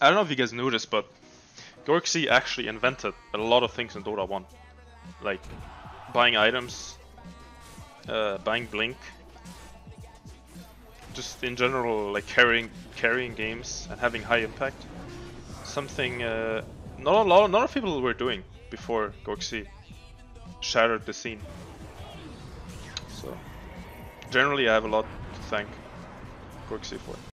I don't know if you guys knew this, but Gorgc actually invented a lot of things in Dota 1. Like buying items, uh, buying Blink, just in general like carrying carrying games and having high impact. Something uh, not a lot, not a lot of people were doing before Gorgc shattered the scene. So generally, I have a lot to thank Gorgc for.